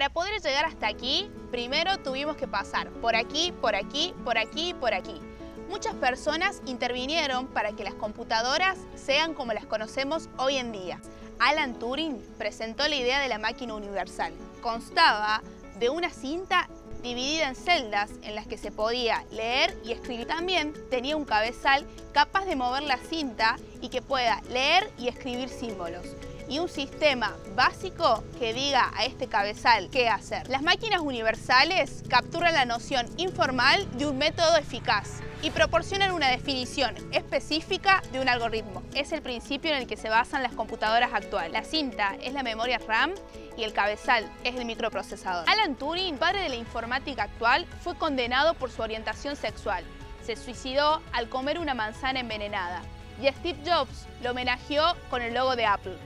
Para poder llegar hasta aquí, primero tuvimos que pasar por aquí, por aquí, por aquí por aquí. Muchas personas intervinieron para que las computadoras sean como las conocemos hoy en día. Alan Turing presentó la idea de la máquina universal. Constaba de una cinta dividida en celdas en las que se podía leer y escribir. También tenía un cabezal capaz de mover la cinta y que pueda leer y escribir símbolos y un sistema básico que diga a este cabezal qué hacer. Las máquinas universales capturan la noción informal de un método eficaz y proporcionan una definición específica de un algoritmo. Es el principio en el que se basan las computadoras actuales. La cinta es la memoria RAM y el cabezal es el microprocesador. Alan Turing, padre de la informática actual, fue condenado por su orientación sexual. Se suicidó al comer una manzana envenenada y Steve Jobs lo homenajeó con el logo de Apple.